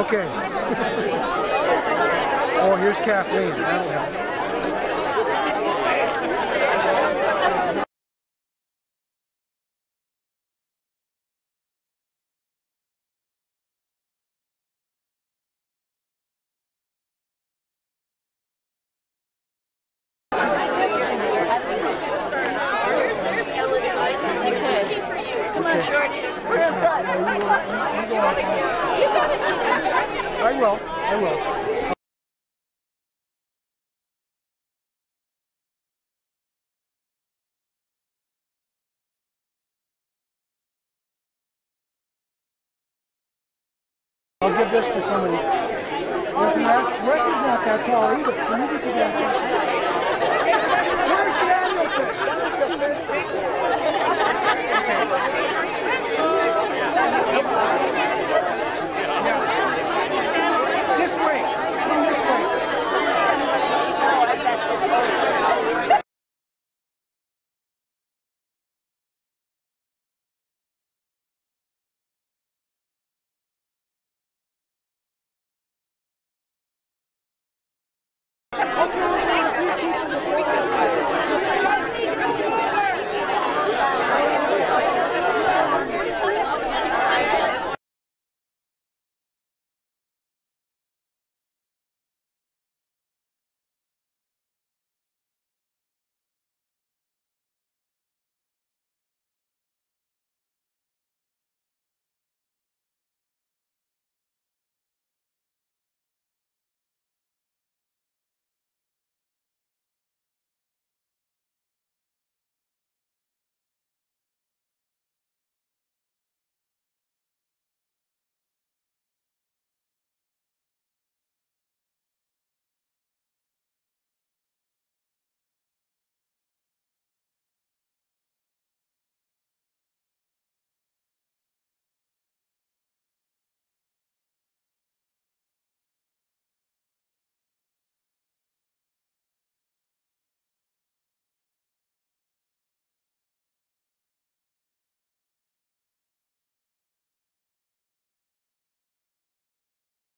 Okay. oh, here's Kathleen. That'll help. I will. I will. I'll give this to somebody. Listen, Wes, Wes is not that tall either.